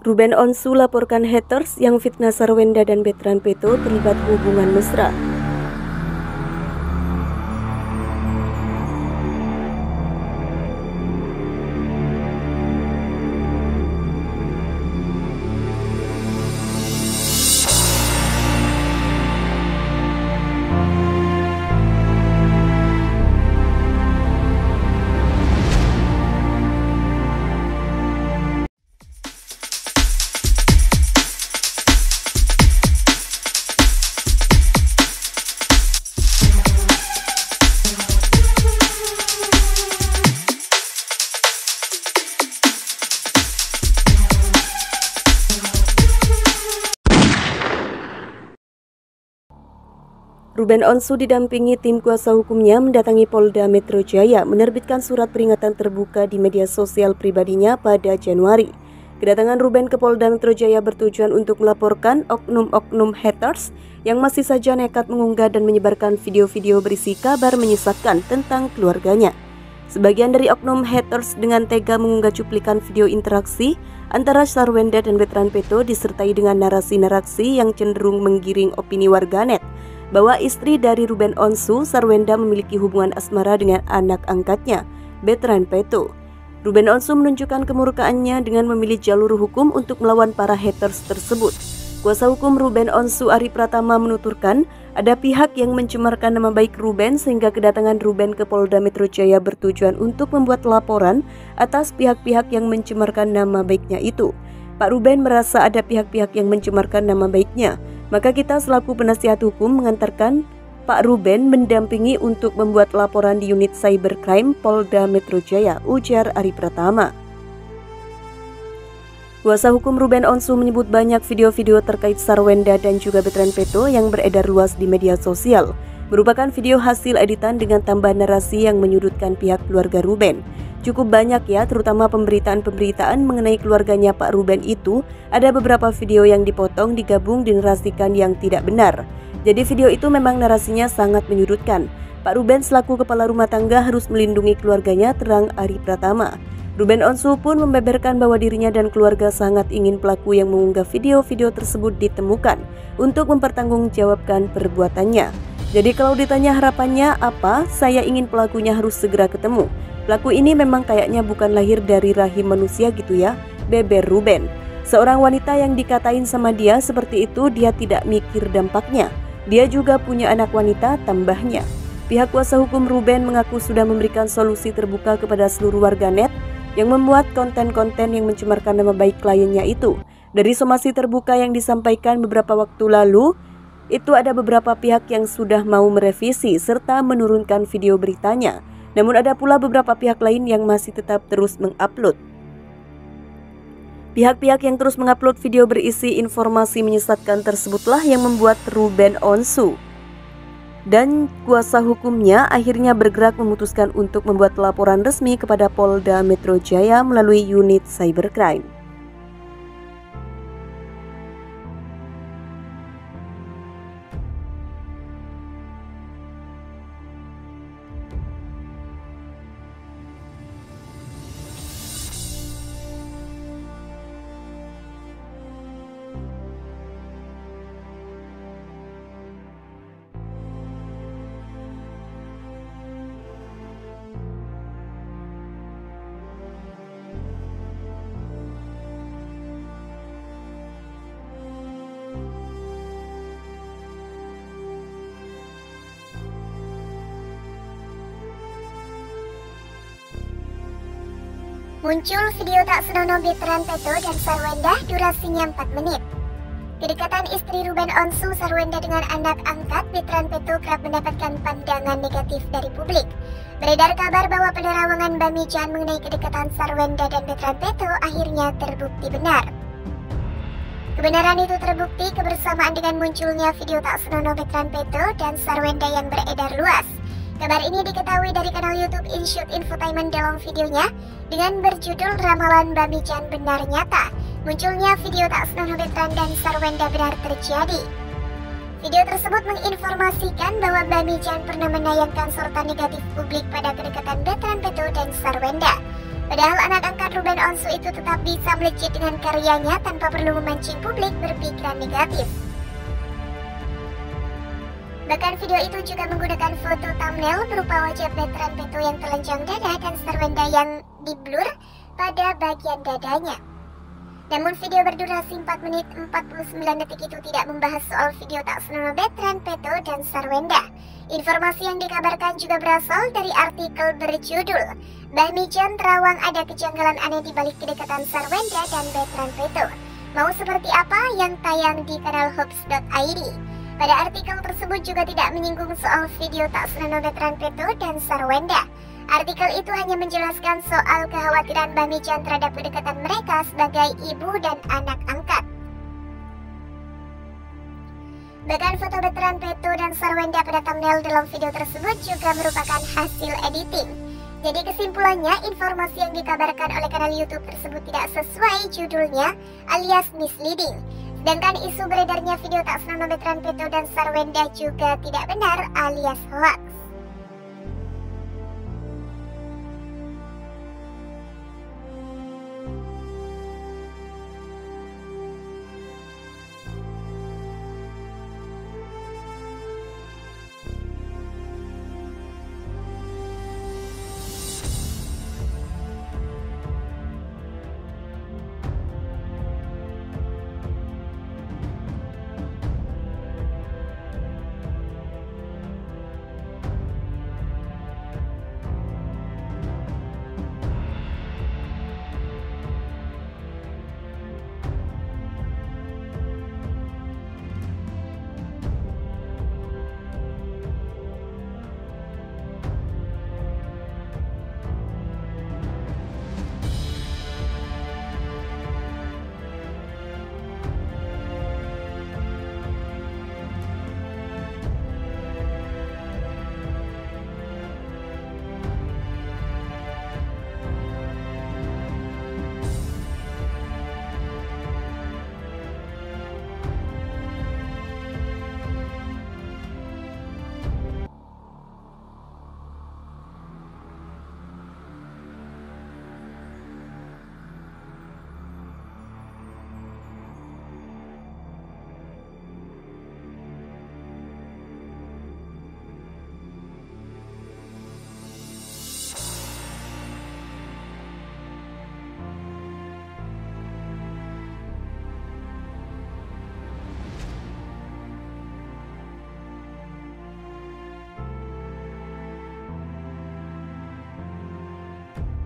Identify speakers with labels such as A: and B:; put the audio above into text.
A: Ruben Onsu laporkan haters yang fitnah Sarwenda dan Betran Peto terlibat hubungan mesra. Ruben Onsu didampingi tim kuasa hukumnya mendatangi Polda Metro Jaya menerbitkan surat peringatan terbuka di media sosial pribadinya pada Januari. Kedatangan Ruben ke Polda Metro Jaya bertujuan untuk melaporkan oknum-oknum haters yang masih saja nekat mengunggah dan menyebarkan video-video berisi kabar menyesatkan tentang keluarganya. Sebagian dari oknum haters dengan tega mengunggah cuplikan video interaksi antara Sarwenda dan Betran Peto disertai dengan narasi-narasi yang cenderung menggiring opini warganet bahwa istri dari Ruben Onsu, Sarwenda memiliki hubungan asmara dengan anak angkatnya, Betran Peto. Ruben Onsu menunjukkan kemurkaannya dengan memilih jalur hukum untuk melawan para haters tersebut. Kuasa hukum Ruben Onsu Ari Pratama menuturkan, ada pihak yang mencemarkan nama baik Ruben sehingga kedatangan Ruben ke Polda Metro Jaya bertujuan untuk membuat laporan atas pihak-pihak yang mencemarkan nama baiknya itu. Pak Ruben merasa ada pihak-pihak yang mencemarkan nama baiknya. Maka kita selaku penasihat hukum mengantarkan Pak Ruben mendampingi untuk membuat laporan di unit cybercrime Polda Metro Jaya, ujar Ari Pratama. Kuasa hukum Ruben Onsu menyebut banyak video-video terkait Sarwenda dan juga Betran Peto yang beredar luas di media sosial, merupakan video hasil editan dengan tambah narasi yang menyudutkan pihak keluarga Ruben. Cukup banyak ya, terutama pemberitaan-pemberitaan mengenai keluarganya Pak Ruben itu, ada beberapa video yang dipotong, digabung, dinarasikan yang tidak benar. Jadi video itu memang narasinya sangat menyudutkan. Pak Ruben selaku kepala rumah tangga harus melindungi keluarganya, terang Ari Pratama. Ruben Onsu pun membeberkan bahwa dirinya dan keluarga sangat ingin pelaku yang mengunggah video-video tersebut ditemukan untuk mempertanggungjawabkan perbuatannya. Jadi kalau ditanya harapannya apa, saya ingin pelakunya harus segera ketemu. Pelaku ini memang kayaknya bukan lahir dari rahim manusia gitu ya, Beber Ruben. Seorang wanita yang dikatain sama dia seperti itu dia tidak mikir dampaknya. Dia juga punya anak wanita tambahnya. Pihak kuasa hukum Ruben mengaku sudah memberikan solusi terbuka kepada seluruh warganet yang membuat konten-konten yang mencemarkan nama baik kliennya itu. Dari somasi terbuka yang disampaikan beberapa waktu lalu, itu ada beberapa pihak yang sudah mau merevisi serta menurunkan video beritanya. Namun ada pula beberapa pihak lain yang masih tetap terus mengupload. Pihak-pihak yang terus mengupload video berisi informasi menyesatkan tersebutlah yang membuat Ruben Onsu dan kuasa hukumnya akhirnya bergerak memutuskan untuk membuat laporan resmi kepada Polda Metro Jaya melalui unit cybercrime.
B: Muncul video tak senonoh veteran Peto dan Sarwenda durasinya 4 menit. Kedekatan istri Ruben Onsu Sarwenda dengan anak angkat veteran Peto kerap mendapatkan pandangan negatif dari publik. Beredar kabar bahwa penerawangan Bami Jan mengenai kedekatan Sarwenda dan veteran Peto akhirnya terbukti benar. Kebenaran itu terbukti kebersamaan dengan munculnya video tak senonoh veteran Peto dan Sarwenda yang beredar luas. Kabar ini diketahui dari kanal YouTube Inshoot Infotainment dalam videonya dengan berjudul Ramalan Bamijan Benar Nyata. Munculnya video tak senonoh Betran dan Sarwenda benar terjadi. Video tersebut menginformasikan bahwa Bamijan pernah menayangkan sorotan negatif publik pada kedekatan Betran Peto dan Sarwenda. Padahal anak angkat Ruben Onsu itu tetap bisa melejit dengan karyanya tanpa perlu memancing publik berpikiran negatif. Bahkan video itu juga menggunakan foto thumbnail berupa wajah veteran Peto yang telanjang dada dan Sarwenda yang diblur pada bagian dadanya. Namun video berdurasi 4 menit 49 detik itu tidak membahas soal video tak senonoh veteran Peto dan Sarwenda. Informasi yang dikabarkan juga berasal dari artikel berjudul Bahmijan terawang ada kejanggalan aneh di balik kedekatan Sarwenda dan veteran Peto. Mau seperti apa yang tayang di kanal Hopes.id? Pada artikel tersebut juga tidak menyinggung soal video tak senonoh veteran Peto dan Sarwenda. Artikel itu hanya menjelaskan soal kekhawatiran Bamijan terhadap kedekatan mereka sebagai ibu dan anak angkat. Bahkan foto veteran Peto dan Sarwenda pada thumbnail dalam video tersebut juga merupakan hasil editing. Jadi kesimpulannya, informasi yang dikabarkan oleh kanal YouTube tersebut tidak sesuai judulnya alias misleading. Sedangkan isu beredarnya video tak senonoh veteran Peto dan Sarwenda juga tidak benar alias hoax.